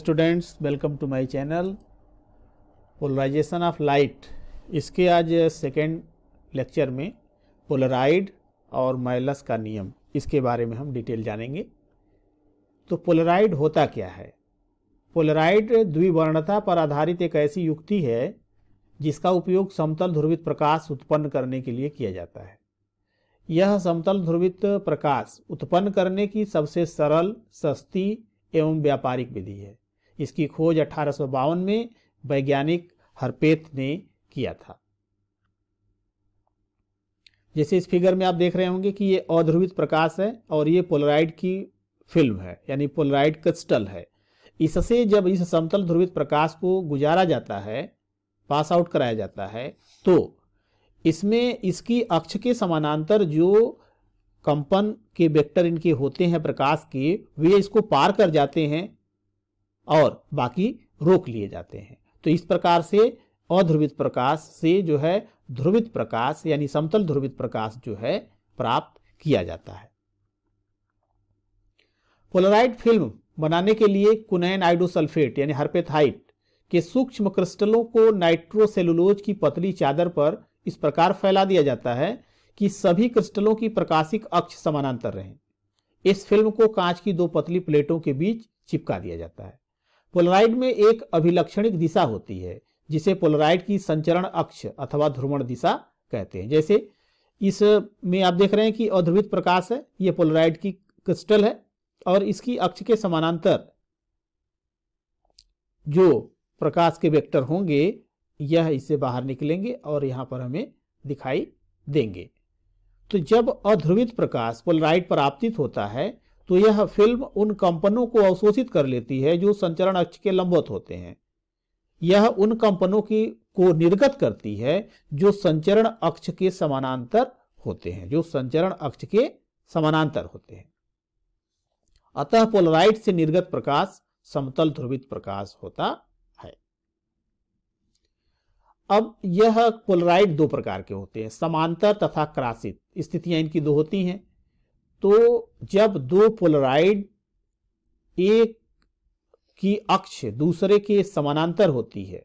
Students welcome to my channel polarisation of light इसके आज second lecture में Polaroid और माइलस का नियम। इसके बारे में हम डिटेल जानेंगे। तो पोलराइड होता क्या है? पोलराइड द्विवर्णता पर आधारित एक ऐसी युक्ति है, जिसका उपयोग समतल ध्रुवित प्रकाश उत्पन्न करने के लिए किया जाता है। यह समतल ध्रुवित प्रकाश उत्पन्न करने की सबसे सरल, सस्ती एवं व्यापारिक विधि है। इसकी खोज अठारह में वैज्ञानिक हरपेत ने किया था। जैसे इस फिगर में आप देख रहे होंगे कि ये अध्रुवित प्रकाश है और ये पोलराइड की फ़िल्म है, यानी पोलराइड क्रिस्टल है। इससे जब इस समतल ध्रुवित प्रकाश को गुजारा जाता है, पास आउट कराया जाता है तो इसमें इसकी अक्ष के समानांतर जो कंपन के वेक्टर इनके होते हैं प्रकाश के, वे इसको पार कर जाते हैं और बाकी रोक लिए जाते हैं। तो इस प्रकार से अध्रुवित प्रकाश से जो है, ध्रुवित प्रकाश यानी समतल ध्रुवित प्रकाश जो है, प्राप्त किया जाता है। पोलराइड फ़िल्म बनाने के लिए कुनैन आइडोसल्फेट यानी हर्पेथाइट के सूक्ष्म क्रिस्टलों को नाइट्रोसेलुलोज की पतली चादर पर इस प्रकार फैला दिया जाता है कि सभी क्रिस्टलों की प्रकाशिक अक्ष समानांतर रहें। इस फ़िल्म को कांच की दो पतली प्लेटों के बीच चिपका दिया जाता है। पोलराइड में एक अभिलक्षणिक दिशा होती है, जिसे पोलराइड की संचरण अक्ष अथवा ध्रुवण दिशा कहते हैं। जैसे इस में आप देख रहे हैं कि अध्रुवित प्रकाश है यह पोलराइड की क्रिस्टल है, और इसकी अक्ष के समानांतर जो प्रकाश के वेक्टर होंगे, यह इससे बाहर निकलेंगे और यहाँ पर हमें दिखाई देंगे। तो जब अध्रुवित प्रकाश पोलराइड पर आपतित होता है तो यह फ़िल्म उन कंपनों को अवशोषित कर लेती है जो संचरण अक्ष के लंबवत होते हैं। यह उन कंपनों की, को निर्गत करती है जो संचरण अक्ष के समानांतर होते हैं, जो संचरण अक्ष के समानांतर होते हैं। अतः पोलराइड से निर्गत प्रकाश, समतल ध्रुवित प्रकाश होता है। अब यह पोलराइड दो प्रकार के होते हैं, समांतर तथा क्रासित। स्थितियाँ इनकी दो होती हैं। तो जब दो पोलराइड एक की अक्ष दूसरे के समानांतर होती है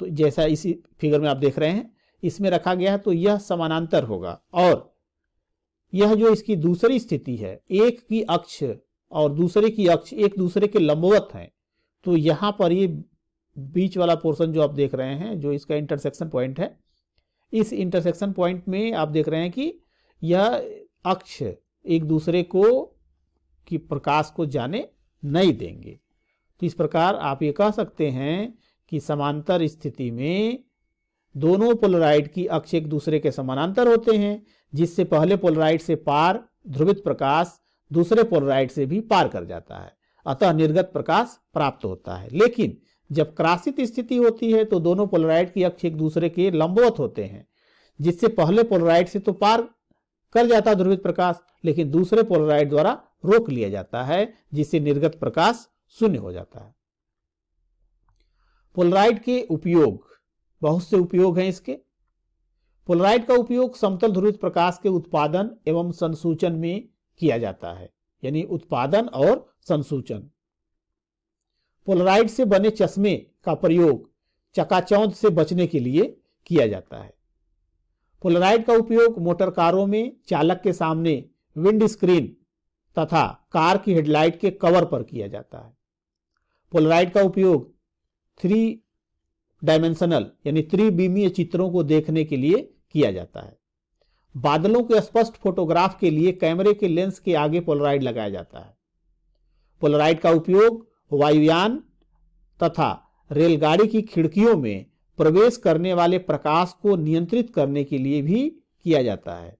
तो जैसा इसी फिगर में आप देख रहे हैं, इसमें रखा गया है तो यह समानांतर होगा। और यह जो इसकी दूसरी स्थिति है, एक की अक्ष और दूसरे की अक्ष एक दूसरे के लंबवत हैं तो यहाँ पर ये बीच वाला पोर्शन जो आप देख रहे हैं, जो इसका इंटरसेक्शन पॉइंट है, इस इंटरसेक्शन पॉइंट में आप देख रहे हैं कि यह अक्ष एक दूसरे को, की प्रकाश को जाने नहीं देंगे। तो इस प्रकार आप ये कह सकते हैं कि समांतर स्थिति में दोनों पोलराइड की अक्ष एक दूसरे के समानांतर होते हैं, जिससे पहले पोलराइड से पार ध्रुवित प्रकाश दूसरे पोलराइड से भी पार कर जाता है। अतः निर्गत प्रकाश प्राप्त होता है। लेकिन जब क्रासित स्थिति होती है तो दोनों पोलराइड की अक्ष एक दूसरे के लंबवत होते हैं, जिससे पहले पोलराइड से तो पार कर जाता ध्रुवित प्रकाश, लेकिन दूसरे पोलराइड द्वारा रोक लिया जाता है, जिससे निर्गत प्रकाश शून्य हो जाता है। पोलराइड के उपयोग, बहुत से उपयोग हैं इसके। पोलराइड का उपयोग समतल ध्रुवित प्रकाश के उत्पादन एवं संसूचन में किया जाता है, यानी उत्पादन और संसूचन। पोलराइड से बने चश्मे का प्रयोग चकाचौंध से बचने के लिए किया जाता है। पोलराइड का उपयोग मोटर कारों में चालक के सामने विंड स्क्रीन तथा कार की हेडलाइट के कवर पर किया जाता है। पोलराइड का उपयोग थ्री डायमेंशनल यानी त्रिबीमीय चित्रों को देखने के लिए किया जाता है। बादलों के स्पष्ट फोटोग्राफ के लिए कैमरे के लेंस के आगे पोलराइड लगाया जाता है। पोलराइड का उपयोग वायुयान तथा रेलगाड़ी की खिड़कियों में प्रवेश करने वाले प्रकाश को नियंत्रित करने के लिए भी किया जाता है।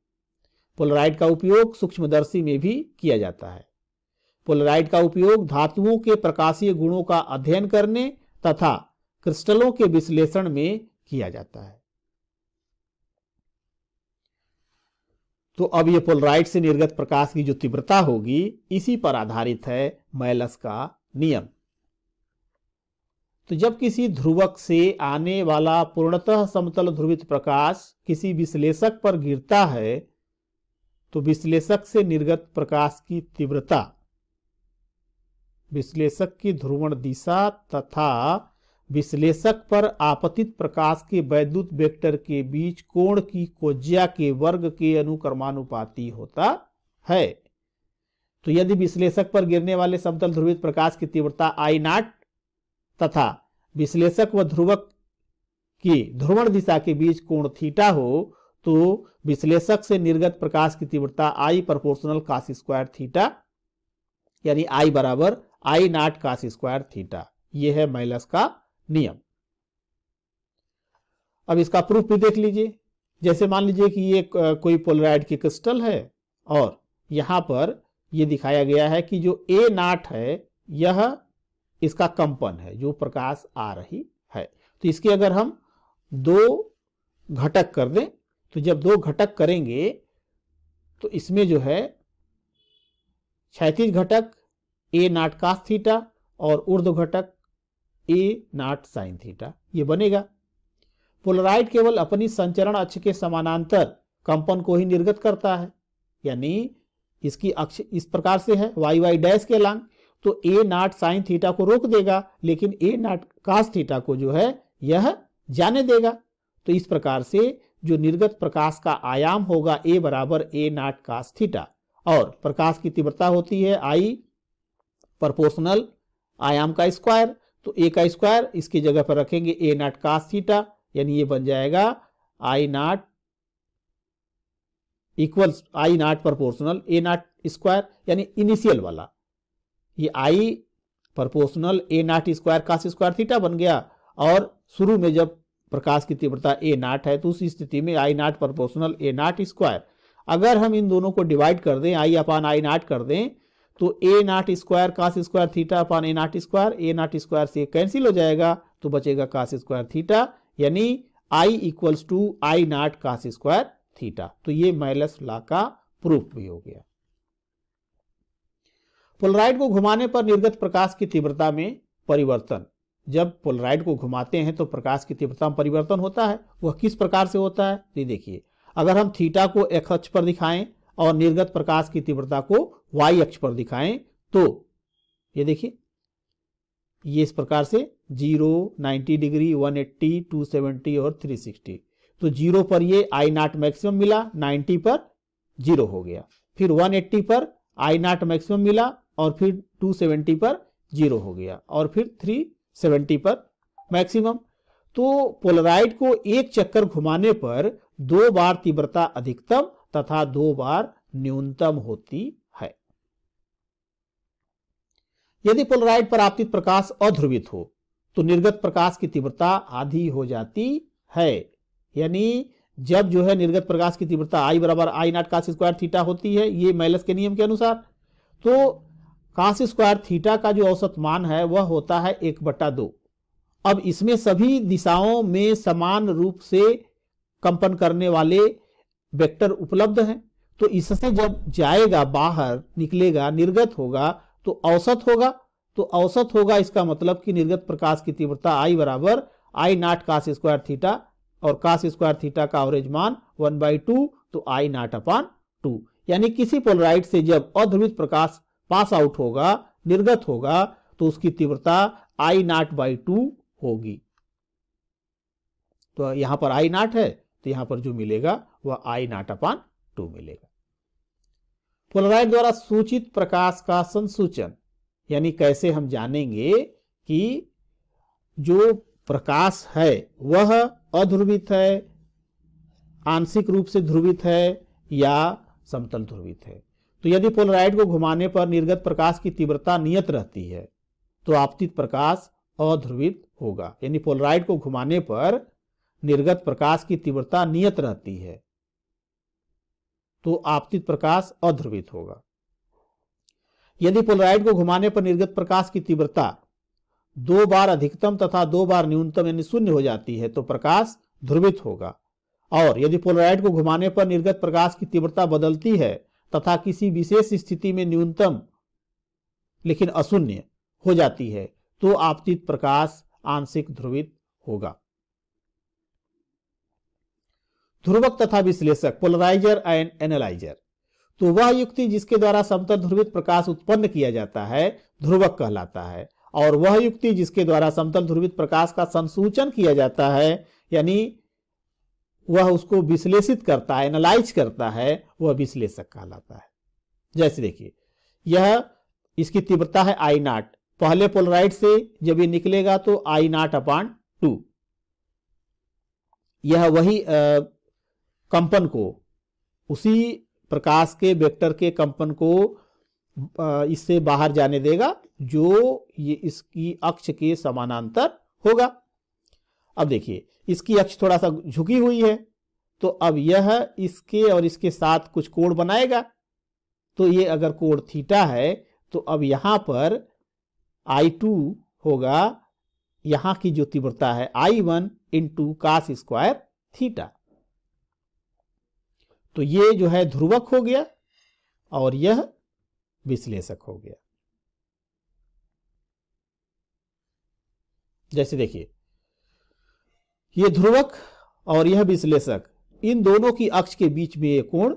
पोलराइड का उपयोग सूक्ष्मदर्शी में भी किया जाता है। पोलराइड का उपयोग धातुओं के प्रकाशीय गुणों का अध्ययन करने तथा क्रिस्टलों के विश्लेषण में किया जाता है। तो अब ये पोलराइड से निर्गत प्रकाश की जो तीव्रता होगी, इसी पर आधारित है मैलस का नियम। तो जब किसी ध्रुवक से आने वाला पूर्णतः समतल ध्रुवित प्रकाश किसी विश्लेषक पर गिरता है तो विश्लेषक से निर्गत प्रकाश की तीव्रता, विश्लेषक की ध्रुवण दिशा तथा विश्लेषक पर आपतित प्रकाश के वैद्युत वेक्टर के बीच कोण की कोज्या के वर्ग के अनुक्रमानुपाती होता है। तो यदि विश्लेषक पर गिरने वाले समतल ध्रुवित प्रकाश की तीव्रता आई नाट तथा विश्लेषक व ध्रुवक की ध्रुवण दिशा के बीच कोण थीटा हो तो विश्लेषक से निर्गत प्रकाश की तीव्रता I proportional cos square theta यानी आई बराबर आई नाट काश स्क्वायर थीटा यह है माइलस का नियम। अब इसका प्रूफ भी देख लीजिए। जैसे मान लीजिए कि ये कोई पोलराइड की क्रिस्टल है, और यहाँ पर यह दिखाया गया है कि जो ए नाट है, यह इसका कंपन है, जो प्रकाश आ रही है। तो इसके अगर हम दो घटक कर दें तो जब दो घटक करेंगे तो इसमें जो है क्षैतिज घटक ए नाट कास थीटा और उर्ध घटक ए नाट साइन थीटा ये बनेगा। पोलराइड केवल अपनी संचरण अक्ष के समानांतर कंपन को ही निर्गत करता है, यानी इसकी अक्ष इस प्रकार से है वाई वाई डैश के लांग। तो ए नाट साइन थीटा को रोक देगा, लेकिन ए नाट कास थीटा को जो है, यह जाने देगा। तो इस प्रकार से जो निर्गत प्रकाश का आयाम होगा ए बराबर ए नाट कास थीटा और प्रकाश की तीव्रता होती है आई प्रपोर्शनल आयाम का स्क्वायर तो ए का स्क्वायर इसकी जगह पर रखेंगे ए नाट कास थीटा यानी ये बन जाएगा I naught equal I naught proportional A naught square यानी इनिशियल वाला। ये I proportional A naught square cos square theta बन गया और शुरू में जब प्रकाश की तीव्रता ए नाट है तो उस स्थिति में आई naught proportional A naught square अगर हम इन दोनों को डिवाइड कर दें आई अपान आई नाट कर दें तो A naught square cos square theta upon A naught square A naught square से कैंसिल हो जाएगा तो बचेगा कास स्क्वायर थीटा यानी I equals to I naught cos square theta तो ये माइलस ला का प्रूफ भी हो गया। पोलराइड को घुमाने पर निर्गत प्रकाश की तीव्रता में परिवर्तन। जब पोलराइड को घुमाते हैं तो प्रकाश की तीव्रता में परिवर्तन होता है। वह किस प्रकार से होता है? ये देखिए। अगर हम थीटा को एक अक्ष पर दिखाएँ और निर्गत प्रकाश की तीव्रता को वाई अक्ष पर दिखाएँ तो ये देखिए। ये इस प्रकार से zero, ninety degree, one eighty, two seventy और थ्री सिक्सटी। तो ज़ीरो पर ये आई नाट मैक्सिमम मिला, नाइन्टी पर ज़ीरो हो गया। फिर वन एट्टी पर आई नाट मैक्सिमम मिला और फिर टू सेवेंटी पर ज़ीरो हो गया और फिर थ्री सेवेंटी पर मैक्सिमम तो पोलराइड को एक चक्कर घुमाने पर दो बार तीव्रता अधिकतम तथा दो बार न्यूनतम होती है। यदि पोलराइड पर आपतित प्रकाश अध्रुवित हो तो निर्गत प्रकाश की तीव्रता आधी हो जाती है। यानी जब जो है निर्गत प्रकाश की तीव्रता आई बराबर आई नाट काश स्क्वायर थीटा होती है, ये मैलस के नियम के अनुसार। तो काश स्क्वायर थीटा का जो औसत मान है, वह होता है एक बटा दो। अब इसमें सभी दिशाओं में समान रूप से कंपन करने वाले वेक्टर उपलब्ध हैं। तो इससे जब जाएगा बाहर, निकलेगा, निर्गत होगा तो औसत होगा। तो औसत होगा इसका मतलब कि निर्गत प्रकाश की तीव्रता आई बराबर आई नाट कास स्क्वायर थीटा और कास स्क्वायर थीटा का एवरेज मान वन बाई टू तो आई नाट अपान टू यानी किसी पोलराइड से जब अध्रुवित प्रकाश पास आउट होगा, निर्गत होगा तो उसकी तीव्रता आई नाट बाई टू होगी। तो यहाँ पर आई नाट है तो यहाँ पर जो मिलेगा, वह आई नाट अपान टू मिलेगा। पोलराइड द्वारा सूचित प्रकाश का संसूचन, यानी कैसे हम जानेंगे कि जो प्रकाश है, वह अध्रुवित है, आंशिक रूप से ध्रुवित है या समतल ध्रुवित है। तो यदि पोलराइड को घुमाने पर निर्गत प्रकाश की तीव्रता नियत रहती है तो आपतित प्रकाश अध्रुवित होगा। यानी पोलराइड को घुमाने पर निर्गत प्रकाश की तीव्रता नियत रहती है तो आपतित प्रकाश अध्रुवित होगा। यदि पोलराइड को घुमाने पर निर्गत प्रकाश की तीव्रता दो बार अधिकतम तथा दो बार न्यूनतम यानी शून्य हो जाती है तो प्रकाश ध्रुवित होगा। और यदि पोलराइड को घुमाने पर निर्गत प्रकाश की तीव्रता बदलती है तथा किसी विशेष स्थिति में न्यूनतम, लेकिन अशून्य हो जाती है तो आपतित प्रकाश आंशिक ध्रुवित होगा। ध्रुवक तथा विश्लेषक पोलराइजर एंड एनालाइजर तो वह युक्ति जिसके द्वारा समतल ध्रुवित प्रकाश उत्पन्न किया जाता है, ध्रुवक कहलाता है, और वह युक्ति जिसके द्वारा समतल ध्रुवित प्रकाश का संसूचन किया जाता है, यानी वह उसको विश्लेषित करता है एनालाइज करता है, वह विश्लेषक कहलाता है। जैसे देखिए, यह इसकी तीव्रता है आई नाट पहले पोलराइड से जब ये निकलेगा तो आई नाट अपान टू यह वही कंपन को, उसी प्रकाश के वेक्टर के कंपन को इससे बाहर जाने देगा, जो ये इसकी अक्ष के समानांतर होगा। अब देखिए, इसकी अक्ष थोड़ा सा झुकी हुई है तो अब यह इसके और इसके साथ कुछ कोण बनाएगा। तो ये अगर कोण थीटा है तो अब यहाँ पर आई टू होगा, यहाँ की जो तीव्रता है I one into cos square theta तो ये जो है ध्रुवक हो गया और यह विश्लेषक हो गया। जैसे देखिए ये ध्रुवक और यह विश्लेषक, इन दोनों की अक्ष के बीच में ये कोण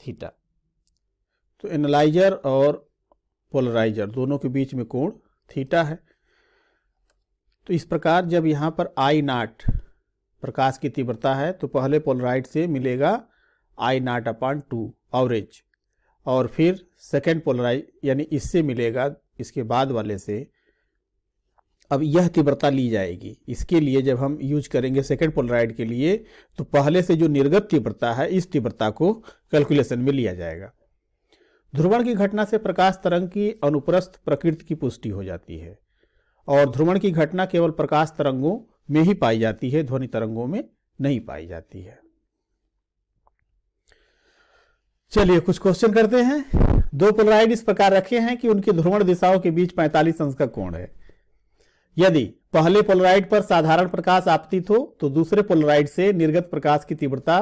थीटा। तो एनालाइजर और पोलराइजर, दोनों के बीच में कोण थीटा है। तो इस प्रकार जब यहाँ पर आई नाट प्रकाश की तीव्रता है तो पहले पोलराइड से मिलेगा आई नाट अपान टू ऑवरेज और फिर सेकेंड पोलराइज यानी इससे मिलेगा, इसके बाद वाले से अब यह तीव्रता ली जाएगी। इसके लिए जब हम यूज़ करेंगे सेकेंड पोलराइड के लिए तो पहले से जो निर्गत तीव्रता है, इस तीव्रता को कैलकुलेशन में लिया जाएगा। ध्रुवण की घटना से प्रकाश तरंग की अनुप्रस्थ प्रकृति की पुष्टि हो जाती है, और ध्रुवण की घटना केवल प्रकाश तरंगों में ही पाई जाती है, ध्वनि तरंगों में नहीं पाई जाती है। चलिए कुछ क्वेश्चन करते हैं। दो पोलराइड इस प्रकार रखे हैं कि उनकी ध्रुवण दिशाओं के बीच 45 अंश का कोण है। यदि पहले पोलराइड पर साधारण प्रकाश आपतित हो तो दूसरे पोलराइड से निर्गत प्रकाश की तीव्रता,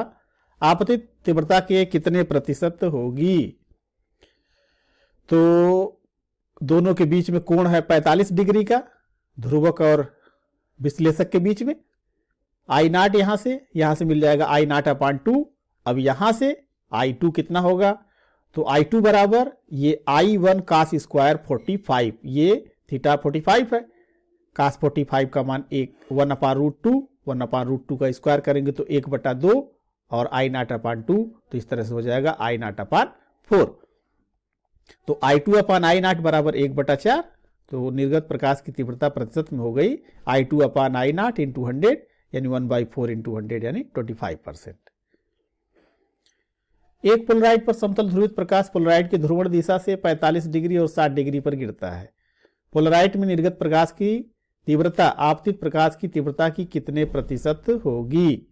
आपतित तीव्रता के कितने प्रतिशत होगी? तो दोनों के बीच में कोण है 45 डिग्री का, ध्रुवक और विश्लेषक के बीच में। आई नाट यहाँ से यहाँ से मिल जाएगा आई नाट अपॉन टू अब यहाँ से आई टू कितना होगा? तो आई टू बराबर ये I one cos square forty ये थीटा फोर्टी फाइव है। कास फोर्टी फाइव का मान एक one upon root two one upon root two का स्क्वायर करेंगे तो एक बटा दो और आई नाट अपान टू तो इस तरह से हो जाएगा आई नाट अपान फोर तो आई टू अपान आई नाट बराबर एक बटा चार तो निर्गत प्रकाश की तीव्रता प्रतिशत में हो गई I two upon I naught into hundred यानी one by four into hundred यानी ट्वेंटी फाइव परसेंट एक पोलराइड पर समतल ध्रुवित प्रकाश पोलराइड की ध्रुवण दिशा से 45 डिग्री और 60 डिग्री पर गिरता है। पोलराइड में निर्गत प्रकाश की तीव्रता, आपतित प्रकाश की तीव्रता की कितने प्रतिशत होगी?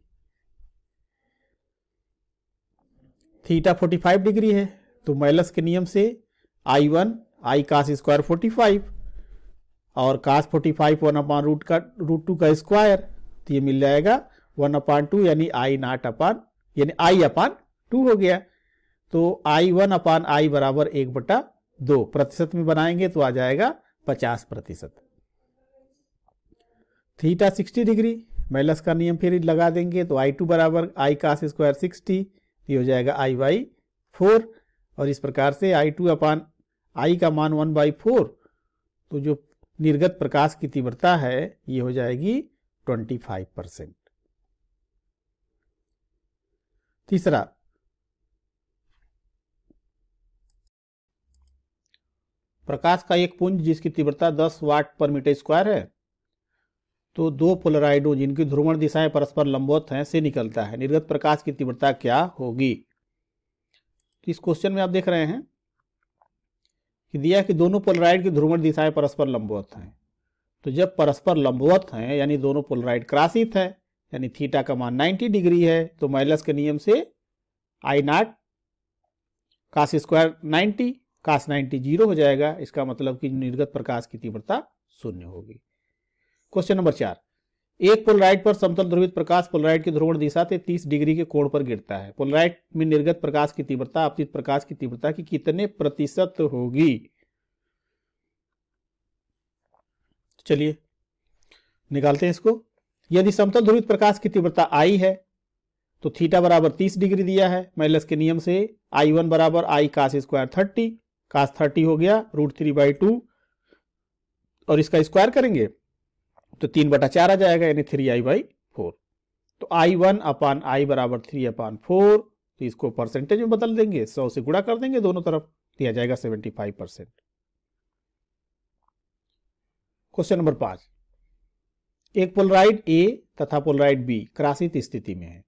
थीटा 45 डिग्री है तो मैलस के नियम से I one, I cos square 45 और cos 45 five one upon root का, रूट टू का स्क्वायर तो ये मिल जाएगा वन अपान टू, यानी आई नाट अपान, यानी आई अपान टू हो गया। तो आई वन अपान आई बराबर एक बटा दो प्रतिशत में बनाएँगे तो आ जाएगा पचास प्रतिशत। थीटा सिक्सटी डिग्री माइनस का नियम फिर लगा देंगे तो आई टू बराबर आई कास स्क्वायर सिक्सटी, ये हो जाएगा आई बाई फोर। और इस प्रकार से आई टू अपान आई का मान वन बाई फोर तो जो निर्गत प्रकाश की तीव्रता है, ये हो जाएगी ट्वेंटी फाइव परसेंट। तीसरा। प्रकाश का एक पुंज जिसकी तीव्रता 10 वाट पर मीटर स्क्वायर है तो दो पोलराइडों जिनकी ध्रुवण दिशाएँ परस्पर लंबवत हैं से निकलता है। निर्गत प्रकाश की तीव्रता क्या होगी? तो इस क्वेश्चन में आप देख रहे हैं कि दिया कि दोनों पोलराइड की ध्रुवण दिशाएँ परस्पर लंबवत हैं। तो जब परस्पर लंबवत हैं, यानी दोनों पोलराइड क्रासित है, यानी थीटा का मान 90 डिग्री है तो माइलस के नियम से I naught cos square 90 cos 90 zero हो जाएगा। इसका मतलब कि निर्गत प्रकाश की तीव्रता शून्य होगी। क्वेश्चन नंबर चार। एक पोलराइट पर समतल ध्रुवित प्रकाश पोलराइट की ध्रुवण दिशा से 30 डिग्री के कोण पर गिरता है। पोलराइट में निर्गत प्रकाश की तीव्रता अपतित प्रकाश की तीव्रता की कितने प्रतिशत होगी? चलिए, निकालते हैं इसको। यदि समतल ध्रुवित प्रकाश की तीव्रता आई है तो थीटा बराबर 30 डिग्री दिया है। माइलस के नियम से आई वन बराबर I cos square thirty cos thirty हो गया रूट थ्री बाई टू और इसका स्क्वायर करेंगे? तो तीन बटा चार आ जाएगा, यानी थ्री आई बाई फोर तो आई वन अपान आई बराबर थ्री अपान फोर तो इसको परसेंटेज में बदल देंगे, सौ से गुणा कर देंगे दोनों तरफ़ दिया जाएगा seventy five percent question number पाँच. एक पोलराइड ए तथा पोलराइड बी क्रासित स्थिति में है।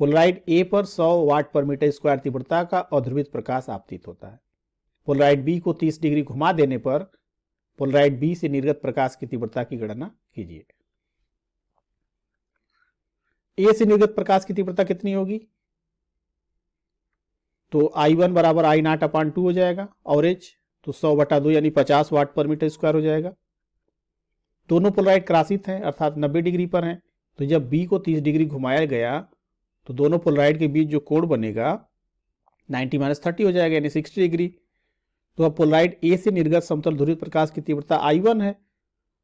पोलराइड ए पर 100 वाट पर मीटर स्क्वायर तीव्रता का अध्रुवित प्रकाश आपतित होता है। पोलराइड बी को 30 डिग्री घुमा देने पर पोलराइड बी से निर्गत प्रकाश की तीव्रता की गणना कीजिए। ए से निर्गत प्रकाश की तीव्रता कितनी होगी? तो आई वन बराबर आई नाट अपान टू हो जाएगा, और एच तो सौ बटा दो यानी पचास वाट पर मीटर स्क्वायर हो जाएगा। दोनों पोलराइड क्रासित हैं, अर्थात 90 डिग्री पर हैं। तो जब बी को 30 डिग्री घुमाया गया तो दोनों पोलराइड के बीच जो कोण बनेगा 90 माइनस थर्टी हो जाएगा, यानी 60 डिग्री। तो अब पोलराइड ए से निर्गत समतल ध्रुवित प्रकाश की तीव्रता आई वन है।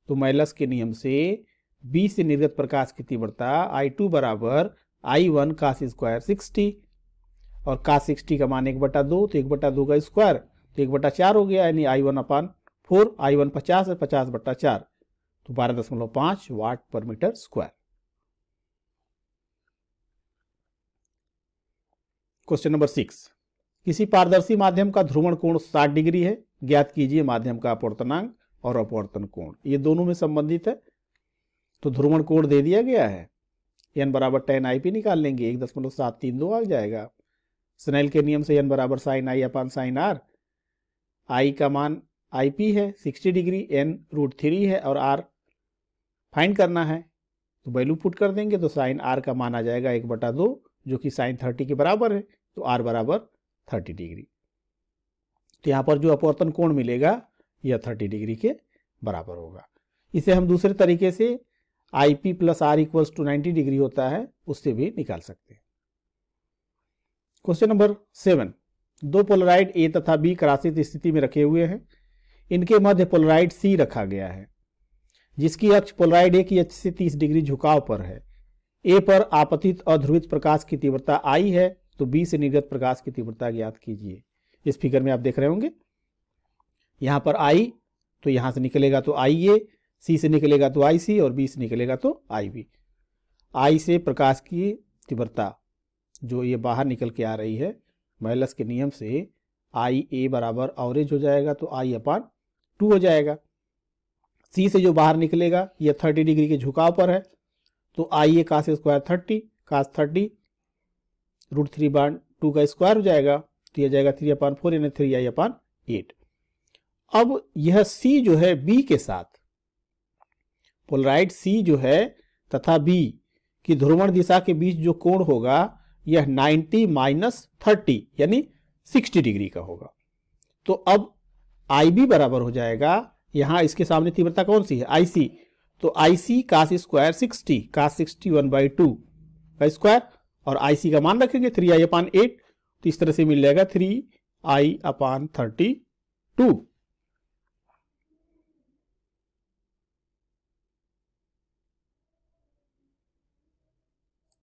तो माइलस के नियम से बी से निर्गत प्रकाश की तीव्रता आई टू बराबर I one cos square sixty और कास सिक्सटी का मान एक बटा दो तो एक बटा दो का स्क्वायर तो एक बटा चार हो गया, यानी I one upon four I one पचास है पचास बटा चार तो बारह दशमलव पाँच वाट पर metre square question number six किसी पारदर्शी माध्यम का ध्रुवण कोण 60 डिग्री है, ज्ञात कीजिए माध्यम का अपवर्तनांक और अपवर्तन कोण। ये दोनों में संबंधित है तो ध्रुवण कोण दे दिया गया है। एन बराबर टेन आई पी निकाल लेंगे, एक दशमलव सात तीन दो आ जाएगा। स्नेल के नियम से एन बराबर sine I upon sine R I का मान आई पी है, sixty degree N root three है और आर फाइंड करना है तो वैल्यू पुट कर देंगे तो साइन आर का मान आ जाएगा एक बटा दो, जो कि साइन थर्टी के बराबर है तो आर बराबर थर्टी डिग्री। तो यहाँ पर जो अपवर्तन कोण मिलेगा, यह थर्टी डिग्री के बराबर होगा। इसे हम दूसरे तरीके से I P plus R equals to ninety degree होता है, उससे भी निकाल सकते हैं। क्वेश्चन नंबर सेवन दो पोलराइड ए तथा बी क्रासित स्थिति में रखे हुए हैं। इनके मध्य पोलराइड सी रखा गया है, जिसकी अक्ष पोलराइड ए की अक्ष से 30 डिग्री झुकाव पर है। ए पर आपतित अध्रुवित प्रकाश की तीव्रता आई है तो बी से निर्गत प्रकाश की तीव्रता ज्ञात कीजिए। इस फिगर में आप देख रहे होंगे। यहाँ पर आई तो यहाँ से निकलेगा तो आई ए, सी से निकलेगा तो आई सी और बी से निकलेगा तो आई बी। आई से प्रकाश की तीव्रता जो ये बाहर निकल के आ रही है महलस के नियम से आई ए बराबर ऑवरेज हो जाएगा तो आई अपान टू हो जाएगा। सी से जो बाहर निकलेगा, ये थर्टी डिग्री के झुकाव पर है तो I A cos square thirty cos thirty root three बान टू का स्क्वायर हो जाएगा तो यह जाएगा थ्री अपान फोर, यानी थ्री आई अपान एट। अब यह सी जो है बी के साथ पोलराइड सी जो है तथा बी की ध्रुवण दिशा के बीच जो कोण होगा, यह 90 माइनस थर्टी, यानी 60 डिग्री का होगा। तो अब आई बी बराबर हो जाएगा, यहाँ इसके सामने तीव्रता कौन सी है? आईसी तो IC cos square sixty cos sixty one by two का स्क्वायर और आईसी का मान रखेंगे थ्री आई अपान एट तो इस तरह से मिल जाएगा three I upon thirty two